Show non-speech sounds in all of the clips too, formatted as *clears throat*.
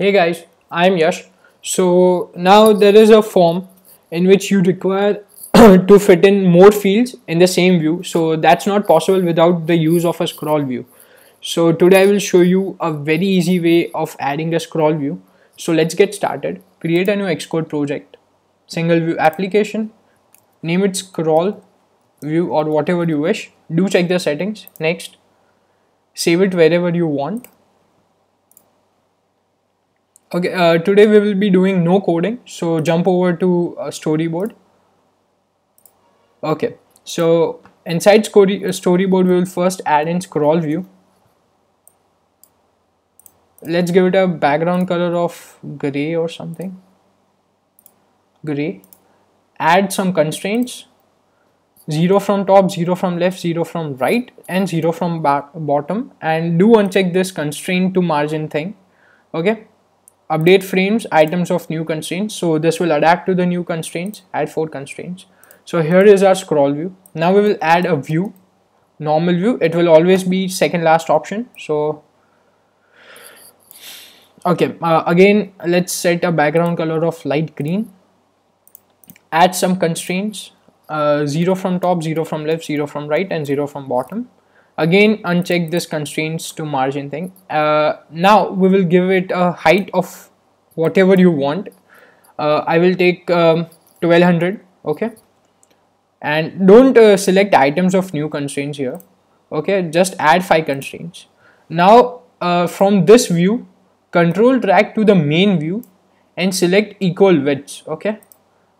Hey guys, I'm Yash. So now there is a form in which you require *clears throat* to fit in more fields in the same view. So that's not possible without the use of a scroll view. So today I will show you a very easy way of adding a scroll view. So let's get started. Create a new Xcode project, single view application, name it scroll view or whatever you wish. Do check the settings. Next, save it wherever you want okay uh, today we will be doing no coding so jump over to storyboard. Okay so inside story, uh, storyboard we will first add in scroll view. Let's give it a background color of gray or something. Gray. Add some constraints. 0 from top 0 from left 0 from right and 0 from bottom. And do uncheck this constraint to margin thing. Okay update frames items of new constraints. So this will adapt to the new constraints add four constraints. So here is our scroll view. Now we will add a view normal view. It will always be second last option. So okay uh, again let's set a background color of light green. Add some constraints uh, 0 from top 0 from left 0 from right and 0 from bottom. Again uncheck this constraints to margin thing. Uh, now we will give it a height of whatever you want. Uh, I will take um, 1200 okay? And don't uh, select items of new constraints here okay? Just add five constraints. Now uh, from this view control drag to the main view and select equal widths okay?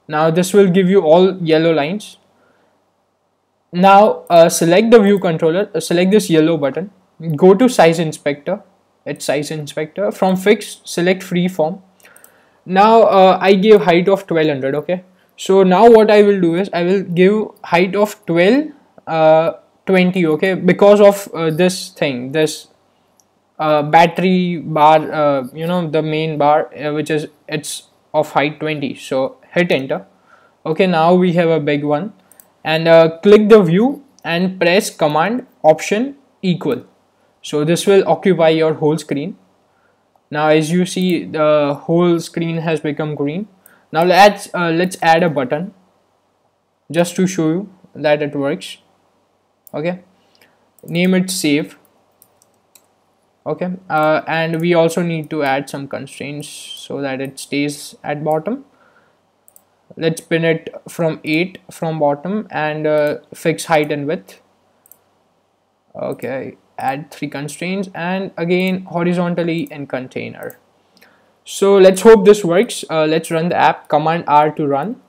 Now this will give you all yellow lines. Now uh, select the view controller, uh, select this yellow button, go to size inspector, it's size inspector, from fixed select free form. Now uh, I give height of 1200 okay. So now what I will do is I will give height of 12 uh, 20 okay? Because of uh, this thing this uh, battery bar you know the main bar which is it's of height 20 so hit enter. Okay now we have a big one. And uh, click the view and press command option equal so this will occupy your whole screen. Now as you see the whole screen has become green. Now let's uh, let's add a button just to show you that it works. Okay? Name it save. Okay? Uh, and we also need to add some constraints so that it stays at bottom. Let's pin it from 8 from bottom and uh, fix height and width. Okay add three constraints and again horizontally in container. So let's hope this works. Uh, let's run the app command R to run.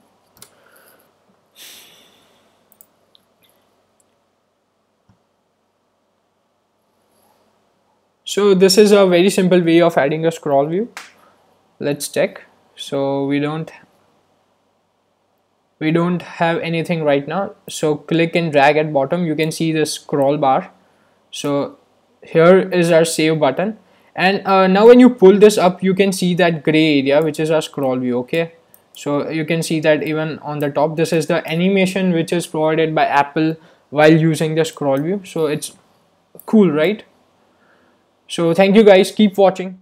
So this is a very simple way of adding a scroll view. Let's check. So we don't we don't have anything right now. So click and drag at bottom. You can see the scroll bar so here is our save button. And uh, now when you pull this up you can see that gray area which is our scroll view okay? So you can see that even on the top this is the animation which is provided by apple while using the scroll view. So it's cool right? So thank you guys. Keep watching